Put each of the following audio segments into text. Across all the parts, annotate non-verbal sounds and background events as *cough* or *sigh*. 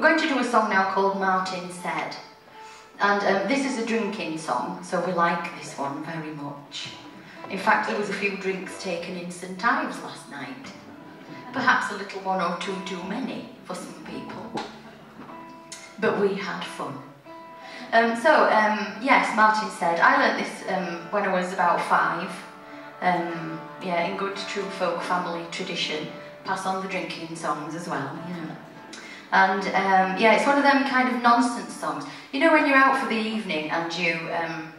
We're going to do a song now called Martin Said. And um, this is a drinking song, so we like this one very much. In fact, there was a few drinks taken in St Ives last night. Perhaps a little one or two too many for some people. But we had fun. Um, so, um, yes, Martin said, I learnt this um, when I was about five. Um, yeah, in good true folk family tradition. Pass on the drinking songs as well, you know. And um, yeah, it's one of them kind of nonsense songs. You know, when you're out for the evening and you, um,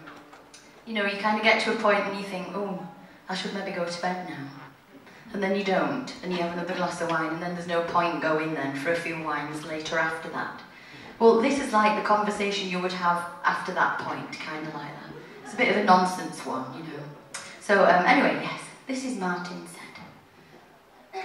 you know, you kind of get to a point and you think, oh, I should maybe go to bed now. And then you don't, and you have another glass of wine, and then there's no point going then for a few wines later after that. Well, this is like the conversation you would have after that point, kind of like that. It's a bit of a nonsense one, you know. So um, anyway, yes, this is Martin said.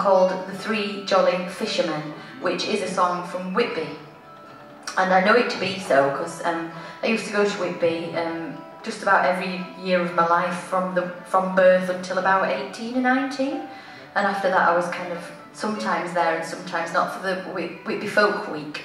Called The Three Jolly Fishermen, which is a song from Whitby. And I know it to be so because um, I used to go to Whitby um, just about every year of my life from, the, from birth until about 18 or 19. And after that I was kind of sometimes there and sometimes not for the Whitby Folk Week.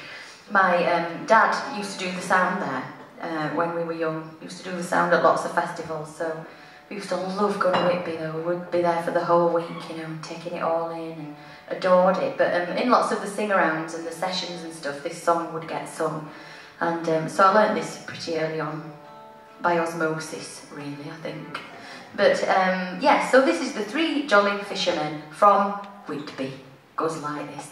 My um, dad used to do the sound there uh, when we were young. He used to do the sound at lots of festivals, so we used to love going to Whitby though. We would be there for the whole week, you know, taking it all in and adored it. But um, in lots of the sing-arounds and the sessions and stuff, this song would get sung. And um, so I learned this pretty early on, by osmosis, really, I think. But um, yeah, so this is the Three Jolly Fishermen from Whitby. Goes like this.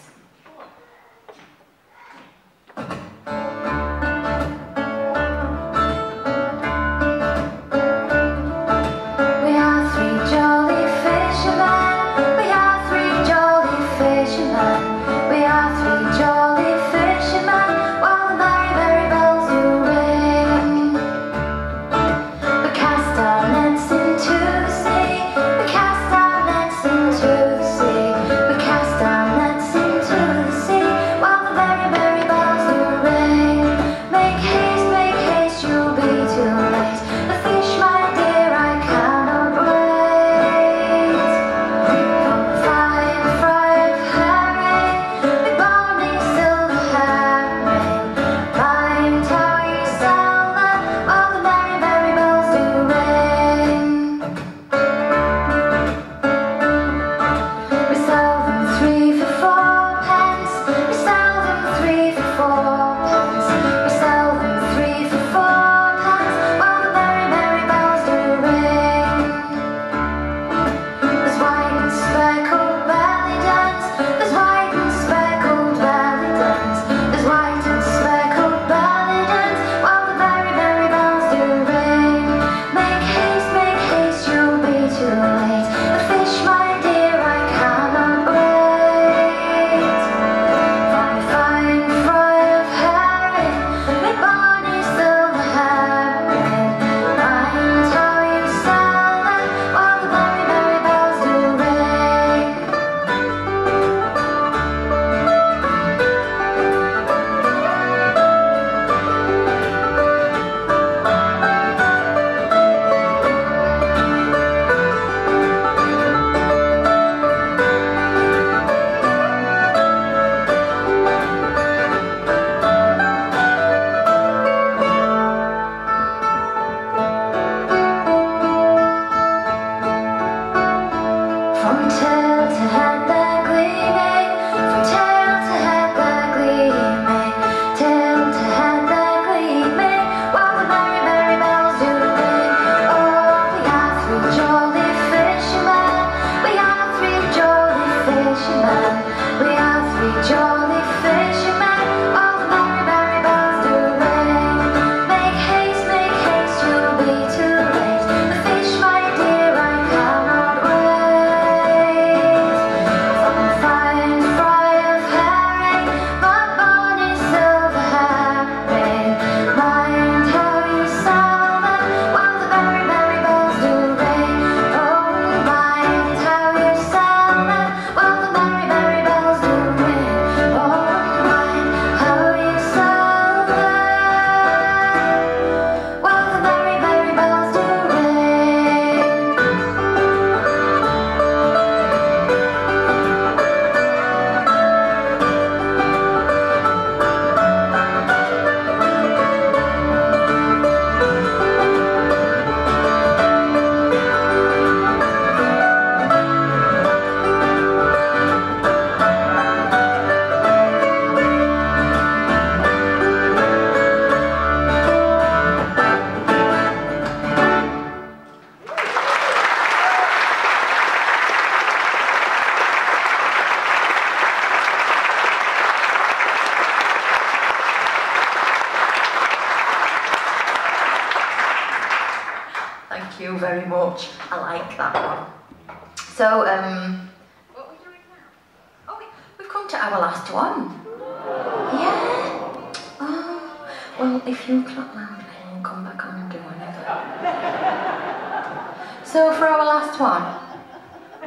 So what are we doing now? Okay, we've come to our last one. Yeah. Oh, well, if you clock out, I will come back on and do whatever. So, for our last one.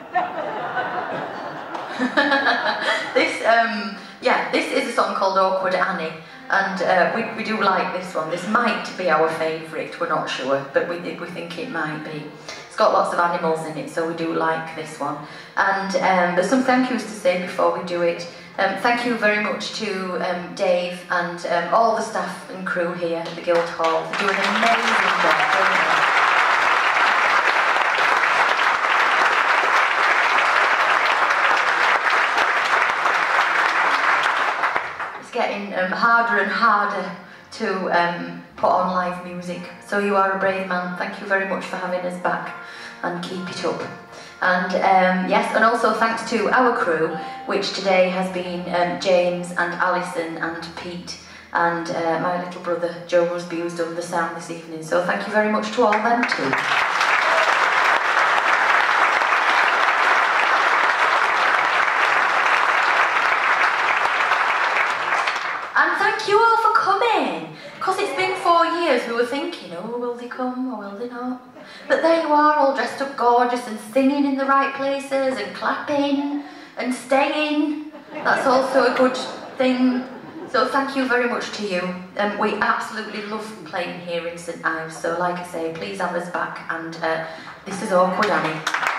*laughs* this, um, yeah, this is a song called Awkward Annie, and uh, we, we do like this one. This might be our favourite, we're not sure, but we, we think it might be. It's got lots of animals in it, so we do like this one. And um, there's some thank yous to say before we do it. Um, thank you very much to um, Dave and um, all the staff and crew here at the Guildhall. They're doing an amazing job. getting um, harder and harder to um, put on live music. So you are a brave man. Thank you very much for having us back and keep it up. And um, yes, and also thanks to our crew, which today has been um, James and Alison and Pete and uh, my little brother Joe Rusby who's done the sound this evening. So thank you very much to all them too. You all for coming. Because it's been four years, we were thinking, oh, will they come or will they not? But there you are, all dressed up gorgeous and singing in the right places and clapping and staying. That's also a good thing. So thank you very much to you. Um, we absolutely love playing here in St Ives. So like I say, please have us back. And uh, this is Awkward Annie.